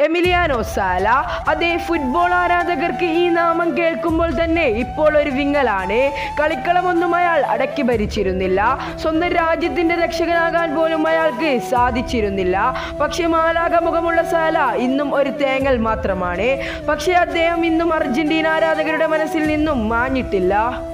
Emiliano സാല അതേ football ആരാധകർക്ക് ഈ നാമം കേൾക്കുമ്പോൾ തന്നെ ഇപ്പോൾ ഒരു വിങ്ങലാണ്. കളിക്കളമൊന്നും അയാൾ അടക്കി ഭരിച്ചിരുന്നില്ല. സ്വന്തം രാജ്യത്തിന്റെ രക്ഷകനാകാൻ പോലും അയാൾക്ക് സാധിച്ചിരുന്നില്ല. പക്ഷേ മാലാകമുഖമുള്ള സാല ഇന്നും ഒരു തേങ്ങൽ മാത്രമാണ്. പക്ഷേ അദ്ദേഹം ഇന്നും അർജന്റീന ആരാധകരുടെ മനസ്സിൽ നിന്നും മാഞ്ഞിട്ടില്ല.